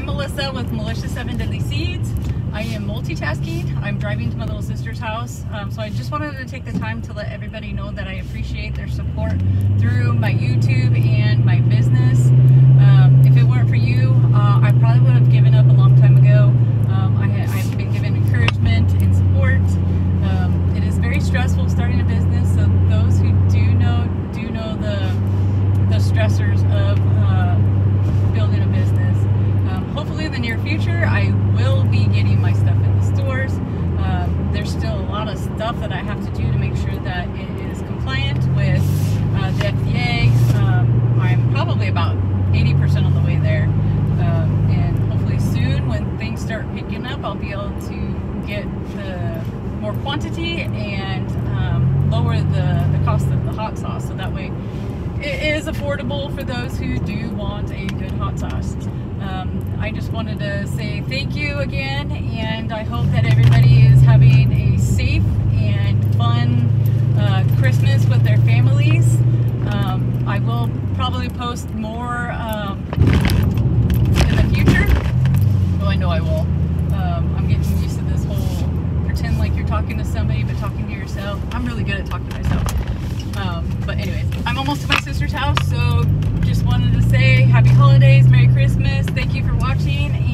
I'm Melissa with Melicious Seven Deadly Seeds. I am multitasking. I'm driving to my little sister's house. Um, so I just wanted to take the time to let everybody know that I appreciate their support through my YouTube and my business. Um, if it weren't for you, uh, I probably would have given up a long time ago. Um, I had, I've been given encouragement and support. Um, it is very stressful starting a business, so those who do know do know the the stressors of uh, building a business. Um, hopefully, in the near future, I will be getting my stuff in the stores. Um, there's still a lot of stuff that I have to do to make sure that it is compliant with uh, the FDA. Um, I'm probably about 80% on the way there. Um, and hopefully, soon when things start picking up, I'll be able to get the more quantity and um, lower the, the cost of the hot sauce. So that way, it is affordable for those who do want a good hot sauce. I just wanted to say thank you again, and I hope that everybody is having a safe and fun uh, Christmas with their families. Um, I will probably post more um, in the future. Oh, I know I will. Um, I'm getting used to this whole pretend like you're talking to somebody but talking to yourself. I'm really good at talking to myself. Um, but anyways, I'm almost to my sister's house, so just wanted to say happy watching